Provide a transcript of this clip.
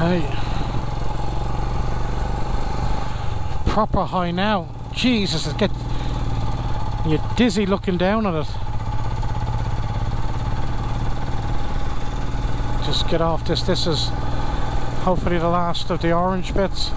Hey. Proper high now. Jesus, it gets you're dizzy looking down at it. Just get off this. This is hopefully the last of the orange bits.